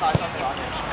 大乔在哪里